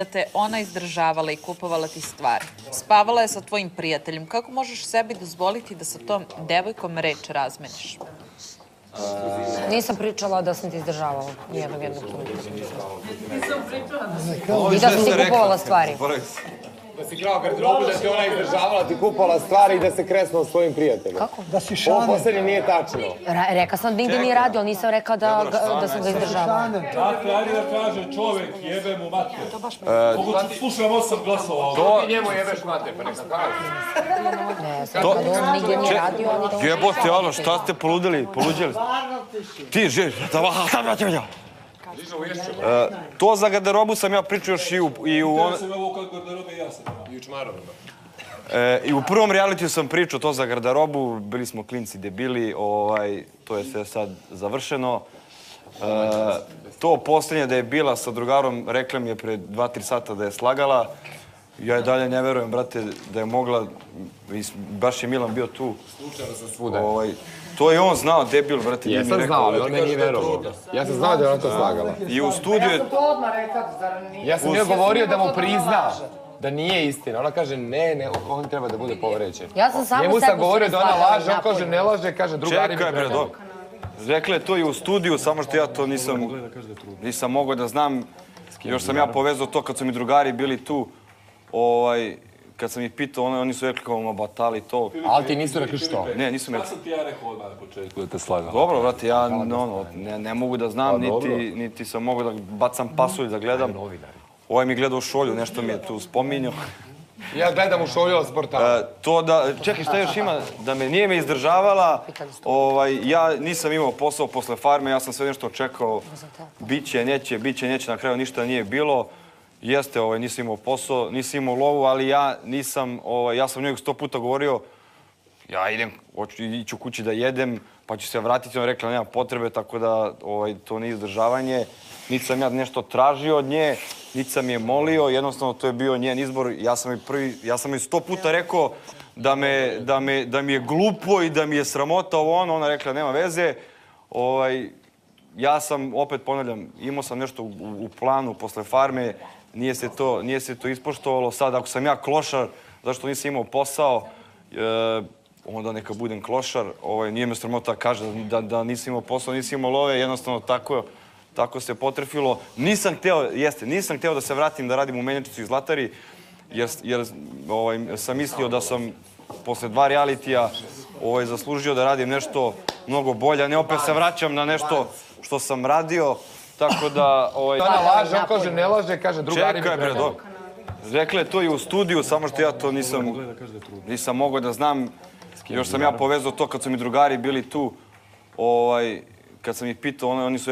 da te ona izdržavala i kupovala ti stvari. Spavala je sa tvojim prijateljem. Kako možeš sebi dozvoliti da sa tom devojkom reč razmeniš? Nisam pričala da sam ti izdržavala nijednog jednog trenutka. I da sam ti kupovala stvari. Da si krao garderobu, da ti ona izdržavala, ti kupala stvari i da se kresnuo s tvojim prijateljem. Kako? Da si Ovo šane. poslednje nije tačno. Ra reka sam da nigde nije radio, ali nisam rekla da, da sam ga izdržavala. Dakle, ajde da kaže čovek, jebe mu mater. Mogu ti slušam osam glasova ovdje. Ti njemu jebeš mater, pa neka kaže. Ne, sam rekla da on nigde nije radio, ali da. Jebote, alo, šta ste poludili? Poluđili? Ti, živ, da va, da va, da E, To za garderobu sam ja pričao još i u, i u, on, Ja sam ovo kad garderobe i ja sam. I u čmarovima. e, i u prvom realitiju sam pričao to za garderobu, bili smo klinci debili, ovaj, to je sve sad završeno. E, to poslednje da je bila sa drugarom, rekla mi je pre dva, tri sata da je slagala. Ja i dalje ne verujem, brate, da je mogla, baš je Milan bio tu. Slučajno sam svuda. Ovaj, to je on znao, debil, brate, Jesam rekao. znao, ali on meni nije verovao. Ja sam znao da je ona to slagala. I u studiju je to odmah rekao, zar nije? Ja sam joj govorio da mu prizna da nije istina. Ona kaže ne, ne, on treba da bude povređen. Ja sam samo Njemu sam govorio da ona laže, on kaže ne laže, kaže drugari mi Čekaj, dok. Rekla je to i u studiju, samo što ja to nisam, nisam mogao da znam. Još sam ja povezao to kad su mi drugari bili tu. Ovaj, kad sam ih pitao, oni, oni su rekli kao ma batali to. Ali ti nisu rekli što. Ne, nisu rekli. sam ti ja rekao odmah na početku da te slagam. Dobro, brate, ja no, ne, ne mogu da znam, niti, niti sam mogao da bacam pasulj da gledam. Ovaj mi gleda u šolju, nešto mi je tu spominjao. Ja gledam u šolju od sporta. E, to da, čekaj, šta još ima? Da me nije me izdržavala, ovaj, ja nisam imao posao posle farme, ja sam sve nešto čekao, biće, neće, biće, neće, na kraju ništa nije bilo. Jeste, ovaj, nisam imao posao, nisam imao lovu, ali ja nisam, ovaj, ja sam njeg sto puta govorio, ja idem, hoću ići u kući da jedem, pa ću se vratiti, ona rekla nema potrebe, tako da ovaj, to nije izdržavanje. Niti sam ja nešto tražio od nje, niti sam je molio, jednostavno to je bio njen izbor. Ja sam joj prvi, ja sam joj sto puta rekao da, me, da, me, da mi je glupo i da mi je sramota ovo ono, ona rekla nema veze. Ovaj, ja sam, opet ponavljam, imao sam nešto u, u planu posle farme, nije se to, nije se to ispoštovalo. Sad, ako sam ja klošar, zašto nisam imao posao, e, onda neka budem klošar. Ovaj, nije me sramota kaže da, da nisam imao posao, nisam imao love, jednostavno tako, tako se potrefilo. Nisam hteo, jeste, nisam hteo da se vratim da radim u menjačicu i zlatari, jer, jer ovaj, sam mislio da sam posle dva realitija ovaj, zaslužio da radim nešto mnogo bolje, a ne opet se vraćam na nešto što sam radio. Tako da, ovaj, Ona laže, on kaže ne laže, kaže drugari mi čekaj bre, dok. Rekla je to i u studiju, samo što ja to nisam, nisam mogao da znam. Još sam ja povezao to kad su mi drugari bili tu. Ovaj, kad sam ih pitao, oni, oni su